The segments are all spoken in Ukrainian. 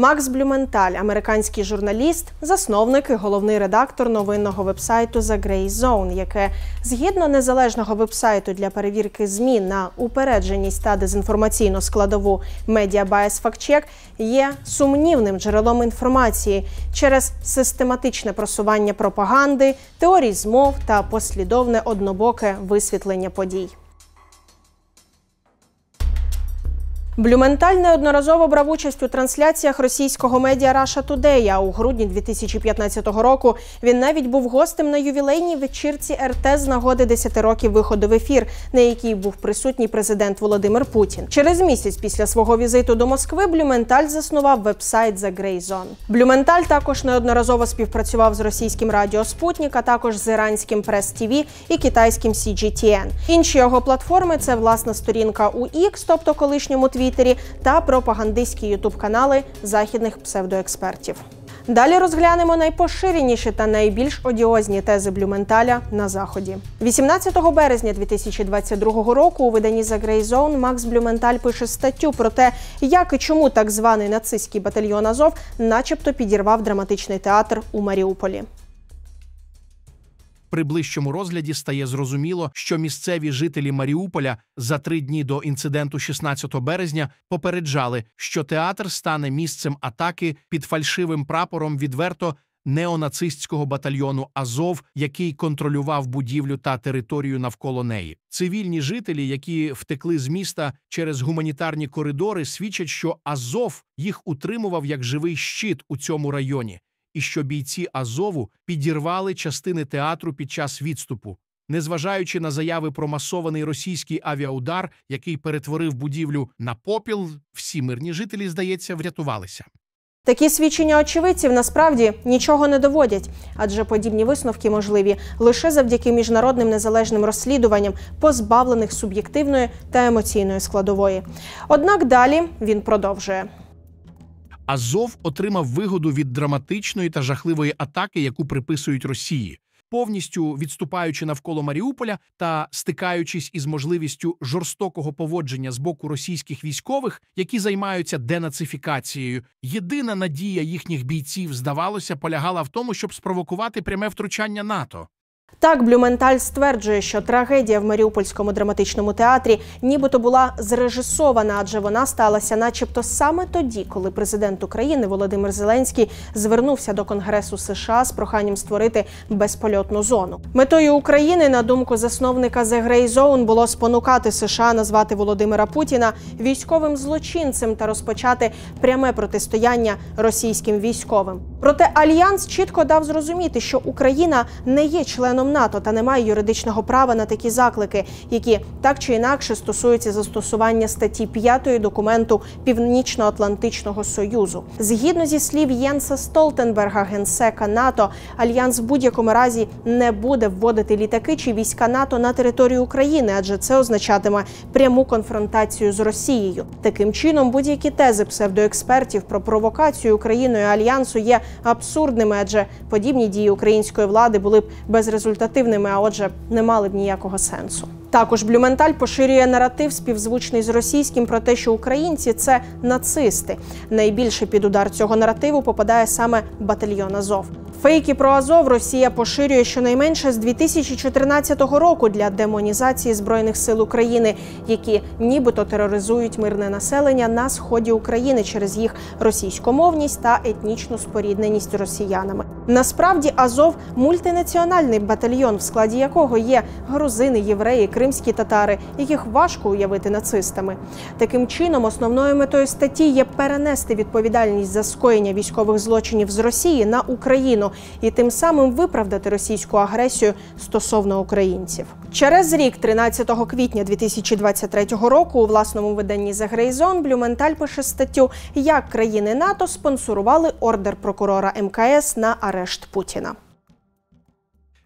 Макс Блюменталь, американський журналіст, засновник і головний редактор новинного вебсайту The Grey Zone, яке згідно незалежного вебсайту для перевірки змін на упередженість та дезінформаційну складову Media Bias Fact Check є сумнівним джерелом інформації через систематичне просування пропаганди, теорій змов та послідовне однобоке висвітлення подій. Блюменталь неодноразово брав участь у трансляціях російського медіа Russia Today, а у грудні 2015 року він навіть був гостем на ювілейній вечірці РТ з нагоди 10 років виходу в ефір, на якій був присутній президент Володимир Путін. Через місяць після свого візиту до Москви Блюменталь заснував вебсайт The Grey Zone. Блюменталь також неодноразово співпрацював з російським радіо Спутник, а також з іранським прес ТВ і китайським CGTN. Інші його платформи це власна сторінка у X, тобто колишньому твіттері, Твіттері та пропагандистські ютуб-канали західних псевдоекспертів. Далі розглянемо найпоширеніші та найбільш одіозні тези Блюменталя на заході. 18 березня 2022 року у виданні The Grey Zone Макс Блюменталь пише статтю про те, як і чому так званий нацистський батальйон Азов, начебто, підірвав драматичний театр у Маріуполі. При ближчому розгляді стає зрозуміло, що місцеві жителі Маріуполя за три дні до інциденту 16 березня попереджали, що театр стане місцем атаки під фальшивим прапором відверто неонацистського батальйону Азов, який контролював будівлю та територію навколо неї. Цивільні жителі, які втекли з міста через гуманітарні коридори, свідчать, що Азов їх утримував як живий щит у цьому районі і що бійці Азову підірвали частини театру під час відступу, незважаючи на заяви про масований російський авіаудар, який перетворив будівлю на попіл, всі мирні жителі, здається, врятувалися. Такі свідчення очевидців насправді нічого не доводять, адже подібні висновки можливі лише завдяки міжнародним незалежним розслідуванням, позбавлених суб'єктивної та емоційної складової. Однак далі він продовжує. Азов отримав вигоду від драматичної та жахливої атаки, яку приписують Росії, повністю відступаючи навколо Маріуполя та стикаючись із можливістю жорстокого поводження з боку російських військових, які займаються денацифікацією. Єдина надія їхніх бійців, здавалося, полягала в тому, щоб спровокувати пряме втручання НАТО. Так, Блюменталь стверджує, що трагедія в Маріупольському драматичному театрі нібито була зрежисована, адже вона сталася, начебто, саме тоді, коли президент України Володимир Зеленський звернувся до Конгресу США з проханням створити безпольотну зону. Метою України, на думку засновника The Grey Zone, було спонукати США назвати Володимира Путіна військовим злочинцем та розпочати пряме протистояння російським військовим. Проте альянс чітко дав зрозуміти, що Україна не є членом НАТО та немає юридичного права на такі заклики, які так чи інакше стосуються застосування статті 5 документу Північно-Атлантичного Союзу. Згідно зі слів Єнса Столтенберга, генсека НАТО, альянс в будь-якому разі не буде вводити літаки чи війська НАТО на територію України, адже це означатиме пряму конфронтацію з Росією. Таким чином, будь-які тези псевдоекспертів про провокацію Україною альянсу є абсурдними, адже подібні дії української влади були б безрезультативними, а отже, не мали б ніякого сенсу. Також Блюменталь поширює наратив співзвучний з російським про те, що українці це нацисти. Найбільше під удар цього наративу попадає саме батальйон Азов. Фейки про Азов Росія поширює щонайменше з 2014 року для демонізації збройних сил України, які нібито тероризують мирне населення на сході України через їх російськомовність та етнічну спорідненість з росіянами. Насправді Азов мультинаціональний батальйон, в складі якого є грузини, євреї, кримські татари, яких важко уявити нацистами. Таким чином, основною метою статті є перенести відповідальність за скоєння військових злочинів з Росії на Україну і тим самим виправдати російську агресію стосовно українців. Через рік, 13 квітня 2023 року, у власному виданні Grey Zone Блюменталь пише статтю, як країни НАТО спонсорували ордер прокурора МКС на арешт Путіна.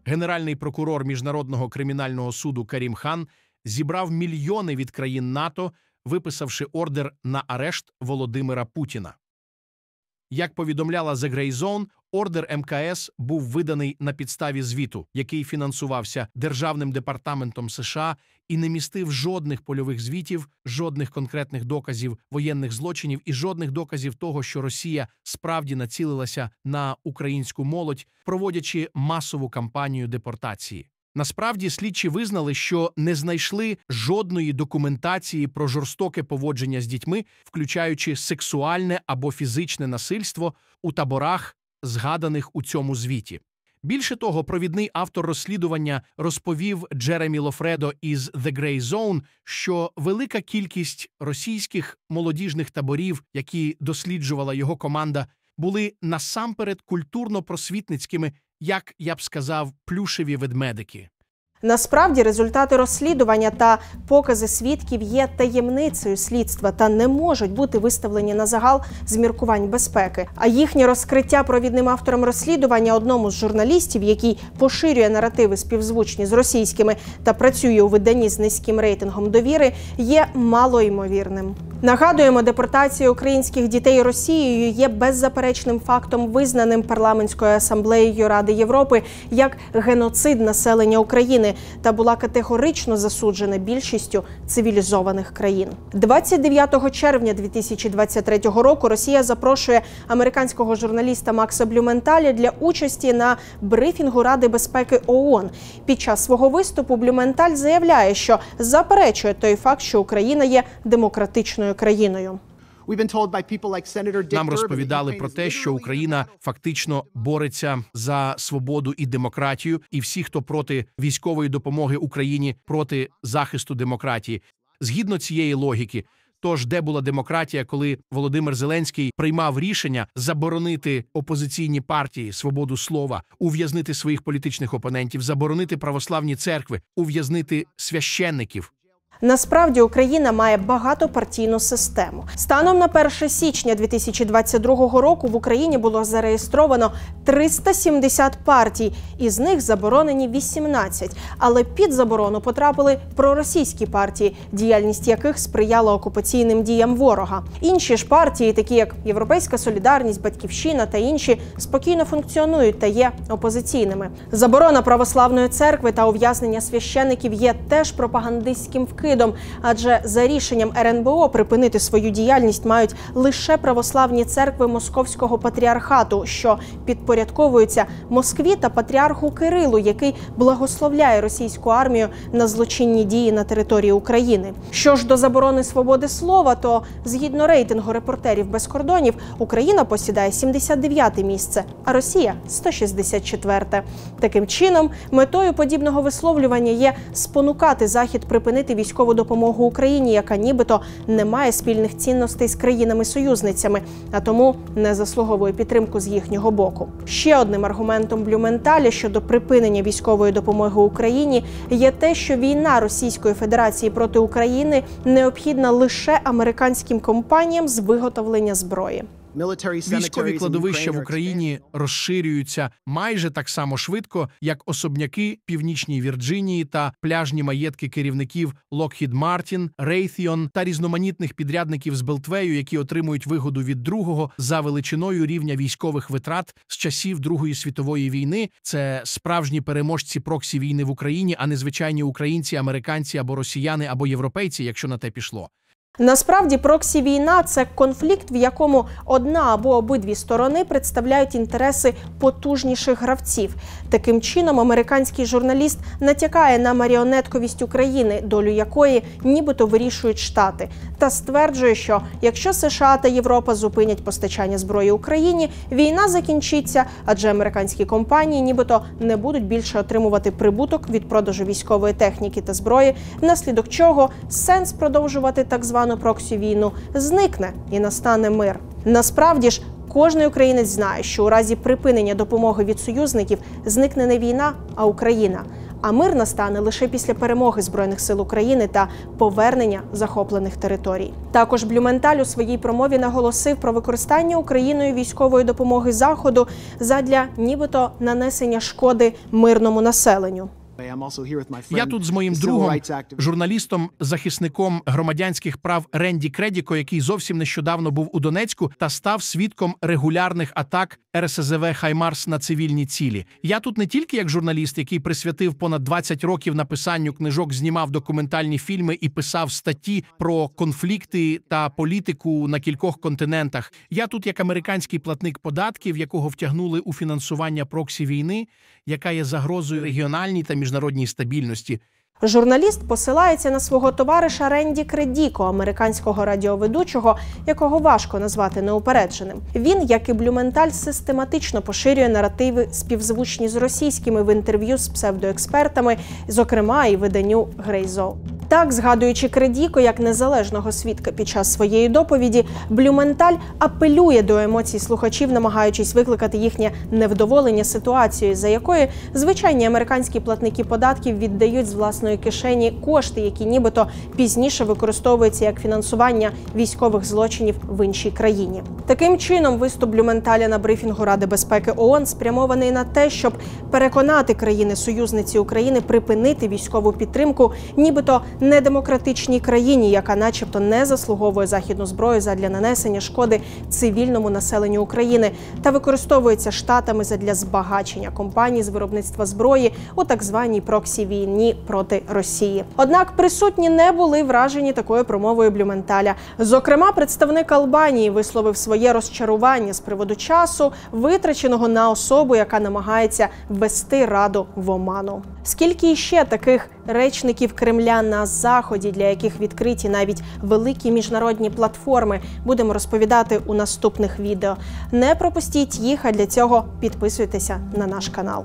Генеральний прокурор міжнародного кримінального суду Карім Хан зібрав мільйони від країн НАТО, виписавши ордер на арешт Володимира Путіна. Як повідомляла The Grey Zone, Ордер МКС був виданий на підставі звіту, який фінансувався Державним департаментом США і не містив жодних польових звітів, жодних конкретних доказів воєнних злочинів і жодних доказів того, що Росія справді націлилася на українську молодь, проводячи масову кампанію депортації. Насправді слідчі визнали, що не знайшли жодної документації про жорстоке поводження з дітьми, включаючи сексуальне або фізичне насильство у таборах, згаданих у цьому звіті. Більше того, провідний автор розслідування розповів Джеремі Лофредо із The Grey Zone, що велика кількість російських молодіжних таборів, які досліджувала його команда, були насамперед культурно-просвітницькими, як я б сказав, плюшеві ведмедики. Насправді результати розслідування та покази свідків є таємницею слідства та не можуть бути виставлені на загал з міркувань безпеки. А їхнє розкриття провідним автором розслідування одному з журналістів, який поширює наративи співзвучні з російськими та працює у виданні з низьким рейтингом довіри, є малоймовірним. Нагадуємо, депортація українських дітей Росією є беззаперечним фактом, визнаним парламентською асамблеєю Ради Європи як геноцид населення України та була категорично засуджена більшістю цивілізованих країн. 29 червня 2023 року Росія запрошує американського журналіста Макса Блюменталя для участі на брифінгу Ради безпеки ООН. Під час свого виступу Блюменталь заявляє, що заперечує той факт, що Україна є демократичною країною. Нам розповідали про те, що Україна фактично бореться за свободу і демократію, і всі, хто проти військової допомоги Україні проти захисту демократії, згідно цієї логіки. Тож, де була демократія, коли Володимир Зеленський приймав рішення заборонити опозиційні партії, свободу слова, ув'язнити своїх політичних опонентів, заборонити православні церкви, ув'язнити священників. Насправді Україна має багатопартійну систему. Станом на 1 січня 2022 року в Україні було зареєстровано 370 партій, із них заборонені 18. Але під заборону потрапили проросійські партії, діяльність яких сприяла окупаційним діям ворога. Інші ж партії, такі як Європейська Солідарність, Батьківщина та інші, спокійно функціонують та є опозиційними. Заборона православної церкви та ув'язнення священиків є теж пропагандистським вкидом вкидом, адже за рішенням РНБО припинити свою діяльність мають лише православні церкви Московського патріархату, що підпорядковуються Москві та патріарху Кирилу, який благословляє російську армію на злочинні дії на території України. Що ж до заборони свободи слова, то згідно рейтингу репортерів без кордонів Україна посідає 79-те місце, а Росія 164-те. Таким чином, метою подібного висловлювання є спонукати захід припинити військову військову допомогу Україні, яка нібито не має спільних цінностей з країнами-союзницями, а тому не заслуговує підтримку з їхнього боку. Ще одним аргументом Блюменталя щодо припинення військової допомоги Україні є те, що війна Російської Федерації проти України необхідна лише американським компаніям з виготовлення зброї. Військові кладовища в Україні розширюються майже так само швидко, як особняки Північній Вірджинії та пляжні маєтки керівників Lockheed Martin, Raytheon та різноманітних підрядників з Белтвею, які отримують вигоду від другого за величиною рівня військових витрат з часів Другої світової війни. Це справжні переможці проксі війни в Україні, а не звичайні українці, американці або росіяни або європейці, якщо на те пішло. Насправді, проксі війна це конфлікт, в якому одна або обидві сторони представляють інтереси потужніших гравців. Таким чином, американський журналіст натякає на маріонетковість України, долю якої нібито вирішують штати, та стверджує, що якщо США та Європа зупинять постачання зброї Україні, війна закінчиться, адже американські компанії, нібито не будуть більше отримувати прибуток від продажу військової техніки та зброї, внаслідок чого сенс продовжувати так звану звану проксі війну зникне і настане мир. Насправді ж. Кожний українець знає, що у разі припинення допомоги від союзників зникне не війна, а Україна. А мир настане лише після перемоги збройних сил України та повернення захоплених територій. Також Блюменталь у своїй промові наголосив про використання Україною військової допомоги заходу задля нібито нанесення шкоди мирному населенню. Я тут з моїм другом, журналістом, захисником громадянських прав Ренді Кредіко, який зовсім нещодавно був у Донецьку та став свідком регулярних атак РСЗВ Хаймарс на цивільні цілі. Я тут не тільки як журналіст, який присвятив понад 20 років написанню книжок, знімав документальні фільми і писав статті про конфлікти та політику на кількох континентах. Я тут як американський платник податків, якого втягнули у фінансування проксі війни, яка є загрозою регіональній та міжнародній стабільності. Журналіст посилається на свого товариша Ренді Кредіко, американського радіоведучого, якого важко назвати неупередженим. Він, як і Блюменталь, систематично поширює наративи співзвучні з російськими в інтерв'ю з псевдоекспертами, зокрема і виданню Грейзо. Так, згадуючи Кредіко як незалежного свідка під час своєї доповіді, Блюменталь апелює до емоцій слухачів, намагаючись викликати їхнє невдоволення ситуацією, за якої звичайні американські платники податків віддають з власної кишені кошти, які нібито пізніше використовуються як фінансування військових злочинів в іншій країні. Таким чином, виступ Блюменталя на брифінгу Ради безпеки ООН спрямований на те, щоб переконати країни-союзниці України припинити військову підтримку, нібито недемократичній країні, яка, начебто, не заслуговує західну зброю задля нанесення шкоди цивільному населенню України та використовується штатами задля збагачення компаній з виробництва зброї у так званій проксі війні проти Росії. Однак присутні не були вражені такою промовою Блюменталя. Зокрема, представник Албанії висловив своє розчарування з приводу часу, витраченого на особу, яка намагається ввести раду в оману. Скільки іще таких речників Кремля заході, для яких відкриті навіть великі міжнародні платформи, будемо розповідати у наступних відео. Не пропустіть їх, а для цього підписуйтеся на наш канал.